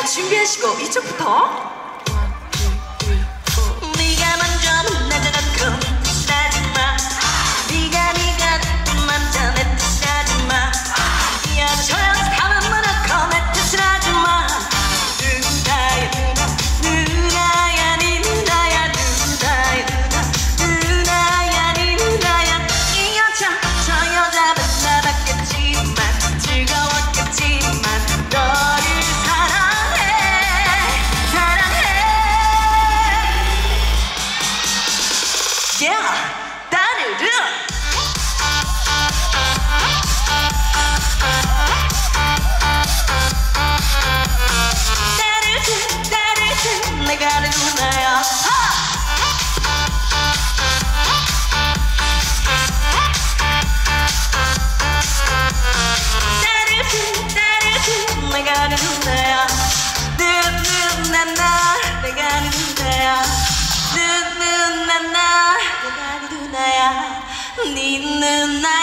자, 준비하시고 이쪽부터. 네 믿는 날